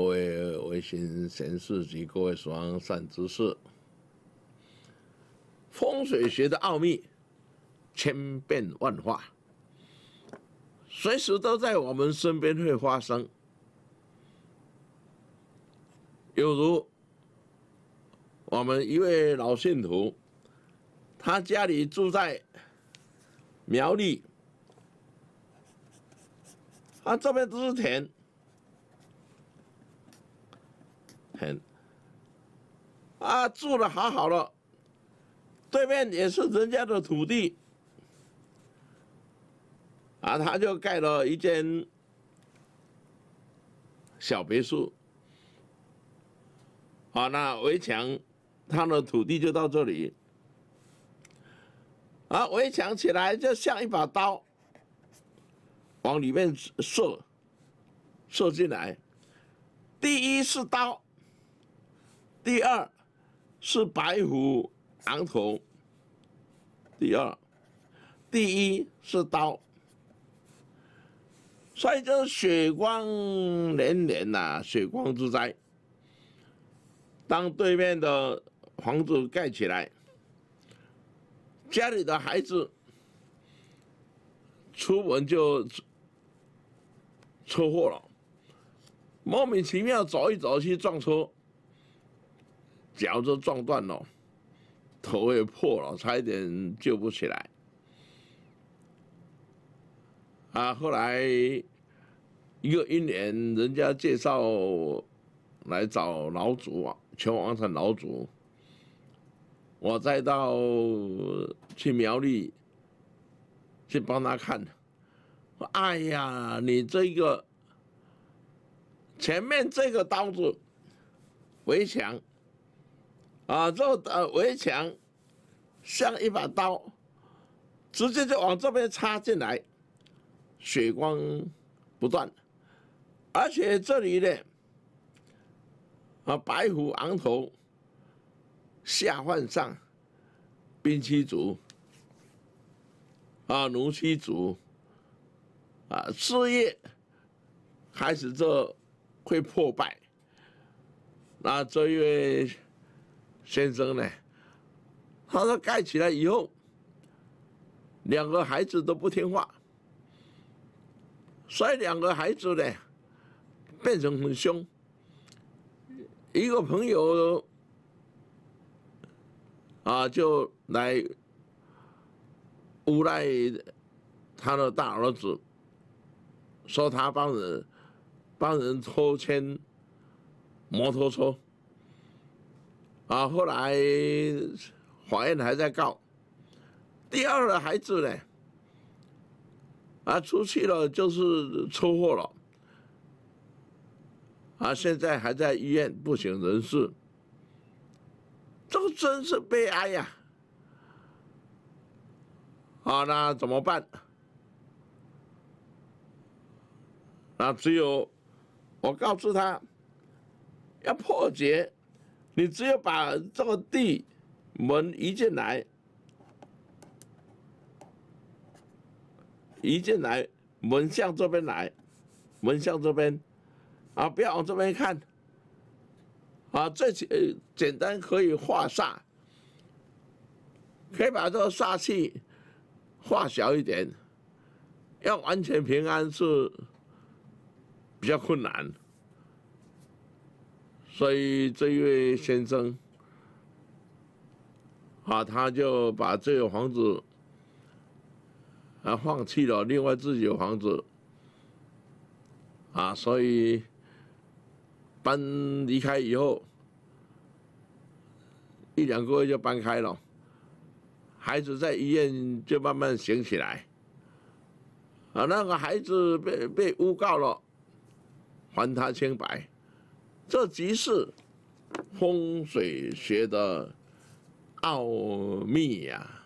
各位微信贤士及各位双善知识，风水学的奥秘千变万化，随时都在我们身边会发生。有如我们一位老信徒，他家里住在苗栗，他，这边都是田。啊，住的好好了，对面也是人家的土地，啊，他就盖了一间小别墅，啊，那围墙，他的土地就到这里，啊，围墙起来就像一把刀，往里面射，射进来，第一是刀。第二是白虎昂头，第二，第一是刀，所以就血光连连呐，血光之灾。当对面的房子盖起来，家里的孩子出门就车祸了，莫名其妙走一走去撞车。脚都撞断了，头也破了，差一点救不起来。啊，后来一个一年，人家介绍来找老祖啊，求王城老祖。我再到去苗栗去帮他看。哎呀，你这个前面这个刀子围墙。啊，这呃围墙像一把刀，直接就往这边插进来，血光不断，而且这里呢，啊白虎昂头，下犯上，兵七族，啊奴七族，啊事业开始这会破败，那这一位。先生呢？他说盖起来以后，两个孩子都不听话，所以两个孩子呢变成很凶。一个朋友啊，就来诬赖他的大儿子，说他帮人帮人偷牵摩托车。啊，后来法院还在告，第二个孩子呢，啊，出去了就是车祸了，啊，现在还在医院不省人事，这个真是悲哀呀！啊，那怎么办？那只有我告诉他，要破解。你只有把这个地门移进来，移进来，门向这边来，门向这边，啊，不要往这边看，啊，最简简单可以化煞，可以把这个煞气化小一点，要完全平安是比较困难。所以这一位先生，啊，他就把这个房子啊放弃了，另外自己的房子，啊，所以搬离开以后，一两个月就搬开了，孩子在医院就慢慢醒起来，啊，那个孩子被被诬告了，还他清白。这即是风水学的奥秘呀。